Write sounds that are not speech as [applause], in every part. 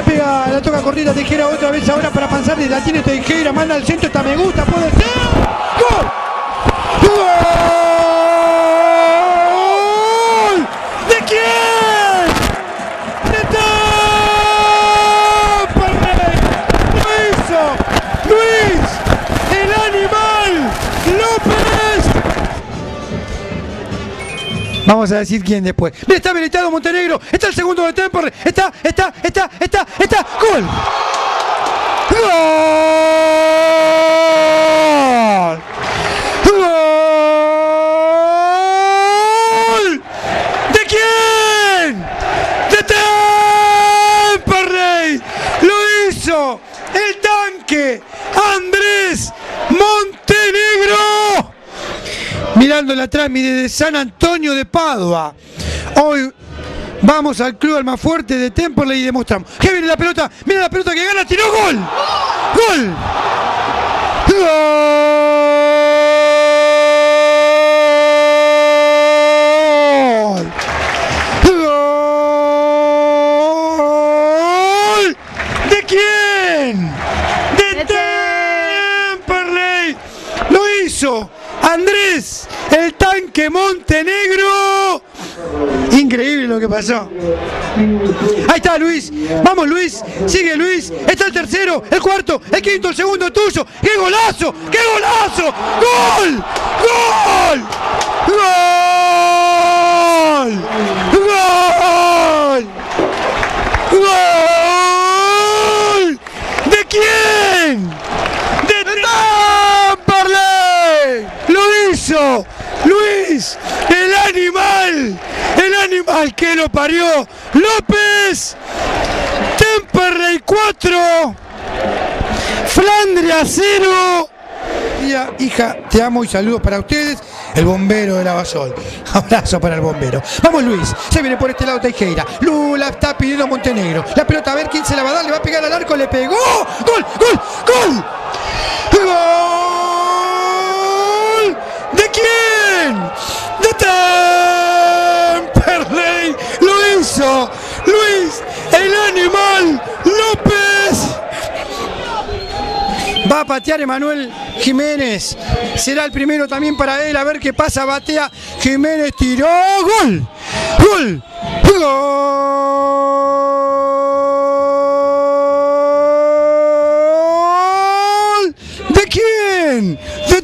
La pega, la toca cortita Tejera otra vez ahora para Panzardi. La tiene Tejera, manda al centro, está me gusta, puede ser. ¡Gol! ¡Gol! ¿De quién? Vamos a decir quién después. Está habilitado Montenegro. Está el segundo de Temperley. Está, está, está, está, está. ¡Gol! ¡Gol! ¡Gol! ¿De quién? ¡De Temperley! ¡Lo hizo el tanque Andrés Montenegro! Mirando la trámite de San Antonio de Padua. Hoy vamos al club al más fuerte de Temperley y demostramos. Que viene la pelota, mira la pelota que gana, tiró. Gol. Gol. Tanque Montenegro. Increíble lo que pasó. Ahí está Luis. Vamos Luis. Sigue Luis. Está el tercero, el cuarto, el quinto, el segundo tuyo. ¡Qué golazo! ¡Qué golazo! ¡Gol! ¡Gol! ¡Gol! ¡Gol! ¡Gol! ¿De quién? ¡De Temperley! ¡Lo hizo! ¡Luis! ¡El animal! ¡El animal que lo parió! ¡López! ¡Temperley 4! ¡Flandria 0! Tía, hija, te amo y saludos para ustedes. El bombero de Lavasol. [laughs] Abrazo para el bombero. Vamos Luis. Se viene por este lado Teijeira. Lula está pidiendo a Montenegro. La pelota a ver quién se la va a dar. Le va a pegar al arco. Le pegó. ¡Gol! ¡Gol! ¡Gol! ¡Gol! ¿De quién? ¡De Temperley! ¡Luis! ¡El animal! ¡López! Va a patear Emanuel Jiménez. Será el primero también para él. A ver qué pasa. Batea. Jiménez tiró. ¡Gol! ¡Gol! ¡Gol! ¿De quién? De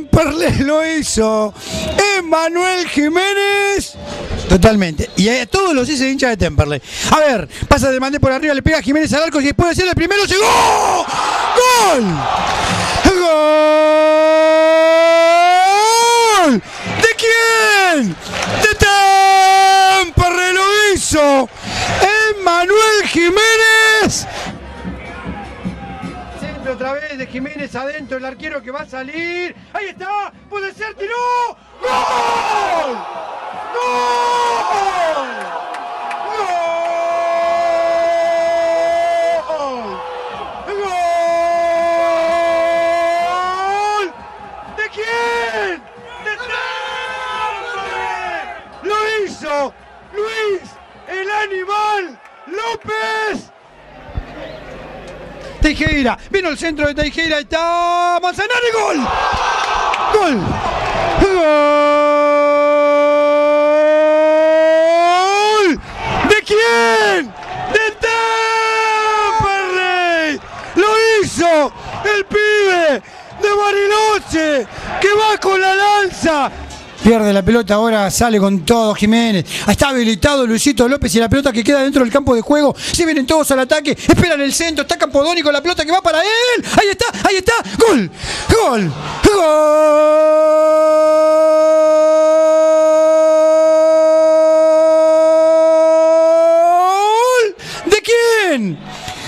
Temperley lo hizo. Emanuel Jiménez. Totalmente. Y a todos los hice hinchas de Temperley. A ver, pasa de mandé por arriba, le pega a Jiménez al arco y puede ser el primero. ¡Llegó! ¡Gol! ¡Gol! ¿De quién? ¡De Temperley lo hizo! ¡Emmanuel Jiménez! Otra vez de Jiménez adentro, el arquero que va a salir. ¡Ahí está! ¡Puede ser! ¡Tiró! ¡Gol! ¡Gol! ¡Gol! ¿De quién? ¡De Temperley! ¡Lo hizo! ¡Luis! ¡El animal! ¡López! Teijeira, vino el centro de Teijeira, está Manzanari, gol. Gol. Gol. ¿De quién? De Temperley. Lo hizo el pibe de Bariloche que va con la lanza. Pierde la pelota ahora, sale con todo Jiménez. Está habilitado Luisito López y la pelota que queda dentro del campo de juego. Se vienen todos al ataque, esperan el centro, está Campodónico, la pelota que va para él. Ahí está, ahí está. Gol, gol, gol. ¿De quién?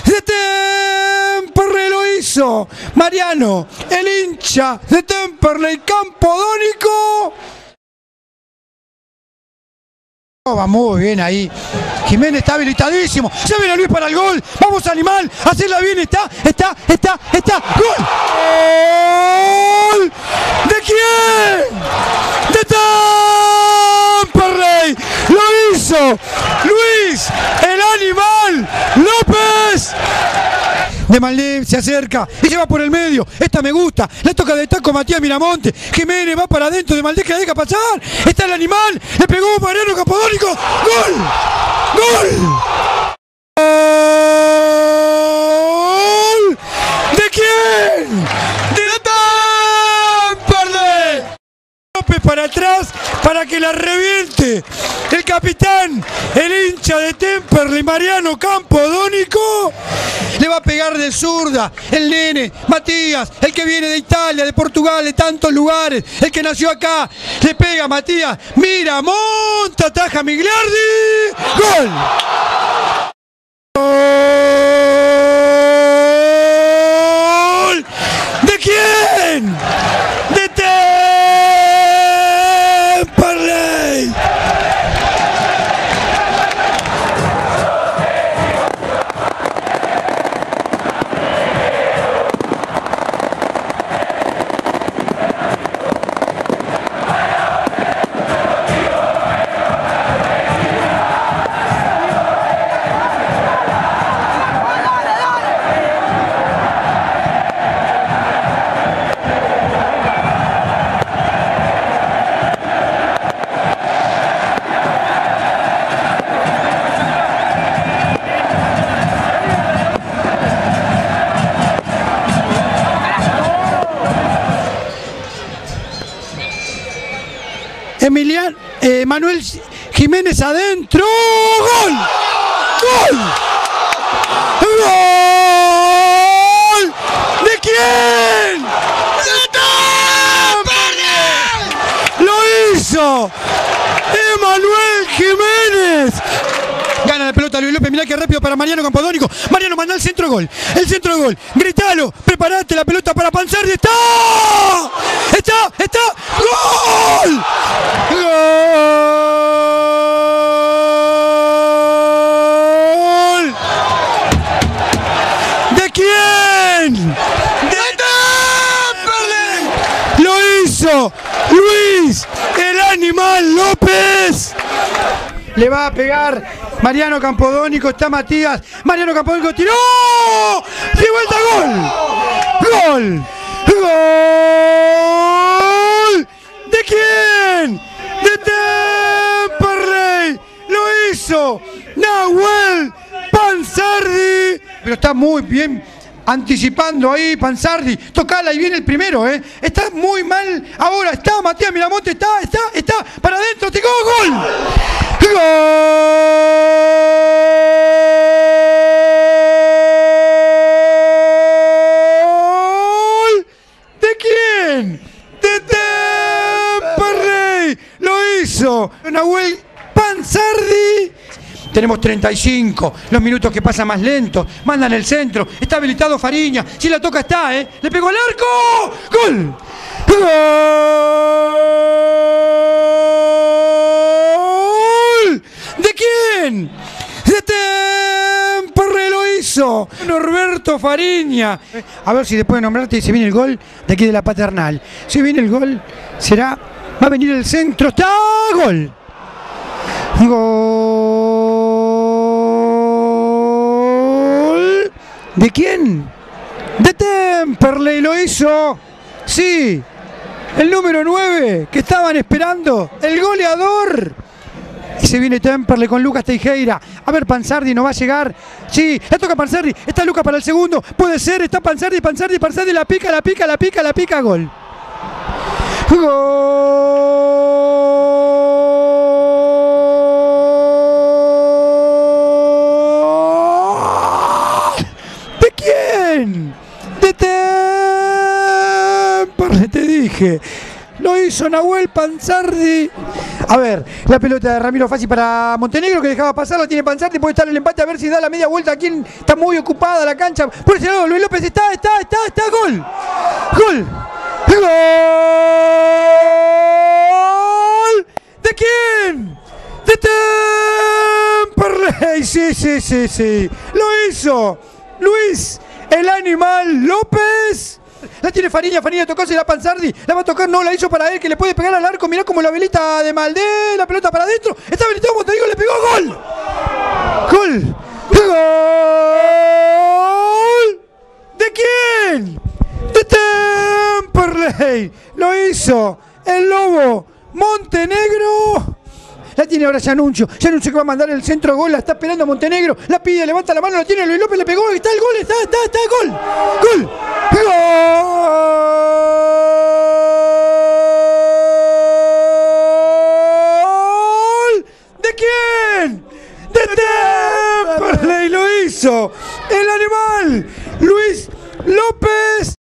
De Temperley lo hizo. Mariano, el hincha de Temperley Campodónico. Va muy bien ahí. Jiménez está habilitadísimo. Se viene Luis para el gol. Vamos animal. Hacerla bien. Está, está, está, está. ¡Gol! ¡Gol! ¿De quién? ¡De Tamperley! ¡Lo hizo! ¡Luis! ¡El animal! ¡López! De Maldí se acerca y se va por el medio. Esta me gusta. La toca de taco Matías Miramonte. Jiménez va para adentro de Maldev que la deja pasar. Está el animal. Le pegó Mariano Capodónico. ¡Gol! ¡Gol! ¡Gol! ¿De quién? ¡De Temperley! López para atrás para que la reviente el capitán, el hincha de Temperley, Mariano Campodónico, le va a pegar de zurda el nene, Matías, el que viene de Italia, de Portugal, de tantos lugares, el que nació acá, le pega Matías, mira, monta, taja Migliardi. ¡Gol! Emiliano, eh, Manuel Jiménez adentro. ¡Gol! ¡Gol! ¡Gol! ¿De quién? ¡De! ¡Lo hizo! ¡Emanuel Jiménez! Gana la pelota Luis López, mirá qué rápido para Mariano Campodónico. Mariano manda el centro gol. El centro gol. Gritalo, preparate la pelota para Panzardi. ¡Está! ¡Está! ¡Está! ¡Gol! ¡Gol! ¿De quién? ¡De! ¡Lo hizo! ¡Luis! ¡El animal López! Le va a pegar Mariano Campodónico, está Matías. Mariano Campodónico tiró. ¡Y vuelta gol! ¡Gol! ¡Gol! ¿De quién? ¡De Temperley! ¡Lo hizo! ¡Nahuel Panzardi! Pero está muy bien anticipando ahí Panzardi. Tocala y viene el primero, ¿eh? Está muy mal. Ahora está Matías Miramonte, está, está, está. Para adentro, te gol. ¡Gol! ¿De quién? ¡De Temperley! ¡Lo hizo! Nahuel Panzardi. Tenemos 35, los minutos que pasan más lentos. Mandan el centro. Está habilitado Fariña. Si la toca está, ¿eh? Le pegó al arco. ¡Gol! ¡Gol! ¿De quién? ¡De Temperley lo hizo! Norberto Fariña. A ver si después de nombrarte si viene el gol de aquí de la paternal. Si viene el gol, será. Va a venir el centro. ¡Está! ¡Gol! Gol. ¿De quién? De Temperley lo hizo. Sí. El número 9 que estaban esperando. El goleador. Y se viene Temperley con Lucas Teijeira. A ver, Panzardi no va a llegar. Sí, le toca Panzardi. Está Lucas para el segundo. Puede ser, está Panzardi, Panzardi, Panzardi. La pica, la pica, la pica, la pica. Gol. ¡Gol! Lo hizo Nahuel Panzardi. A ver, la pelota de Ramiro Fassi para Montenegro que dejaba pasar, la tiene Panzardi, puede estar el empate a ver si da la media vuelta. Aquí está muy ocupada la cancha. Por ese lado, Luis López está, está, está, está, gol. Gol. ¡Gol! ¿De quién? ¡De Temperley! Sí, sí, sí, sí. Lo hizo Luis, el animal López. La tiene Fariña, Fariña tocó, se la Panzardi. La va a tocar, no, la hizo para él, que le puede pegar al arco. Mirá como la velita de Maldé, la pelota para adentro. Está habilitado Montenegro, le pegó gol. Gol. Gol. quién? De Temperley. Lo hizo el Lobo Montenegro. La tiene ahora Yanuncio. Yanuncio que va a mandar el centro gol. La está esperando Montenegro. La pide, levanta la mano, la tiene Luis López, le pegó. Está el gol, está, está, está gol. Gol. Gol. ¿De quién? De Temperley lo hizo. El animal. Luis López.